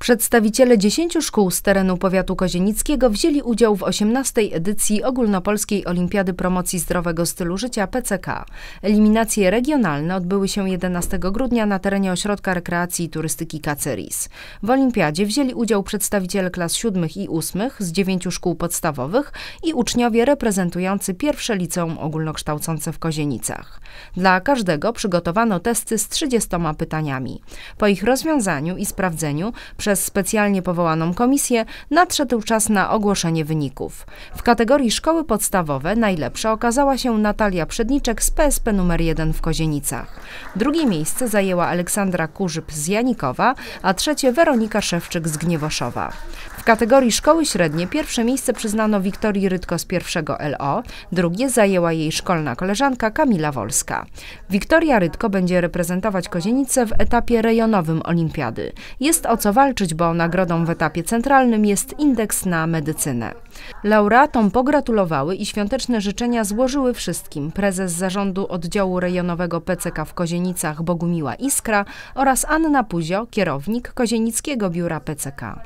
Przedstawiciele 10 szkół z terenu powiatu kozienickiego wzięli udział w 18. edycji Ogólnopolskiej Olimpiady Promocji Zdrowego Stylu Życia PCK. Eliminacje regionalne odbyły się 11 grudnia na terenie Ośrodka Rekreacji i Turystyki Kaceris. W olimpiadzie wzięli udział przedstawiciele klas 7 i 8 z 9 szkół podstawowych i uczniowie reprezentujący pierwsze liceum ogólnokształcące w Kozienicach. Dla każdego przygotowano testy z 30 pytaniami. Po ich rozwiązaniu i sprawdzeniu przez specjalnie powołaną komisję nadszedł czas na ogłoszenie wyników. W kategorii szkoły podstawowe najlepsza okazała się Natalia Przedniczek z PSP numer 1 w Kozienicach. Drugie miejsce zajęła Aleksandra Kurzyb z Janikowa, a trzecie Weronika Szewczyk z Gniewoszowa. W kategorii szkoły średnie pierwsze miejsce przyznano Wiktorii Rytko z pierwszego LO, drugie zajęła jej szkolna koleżanka Kamila Wolska. Wiktoria Rytko będzie reprezentować Kozienice w etapie rejonowym olimpiady. Jest o co walczyć, bo nagrodą w etapie centralnym jest indeks na medycynę. Laureatom pogratulowały i świąteczne życzenia złożyły wszystkim prezes zarządu oddziału rejonowego PCK w Kozienicach Bogumiła Iskra oraz Anna Puzio, kierownik Kozienickiego biura PCK.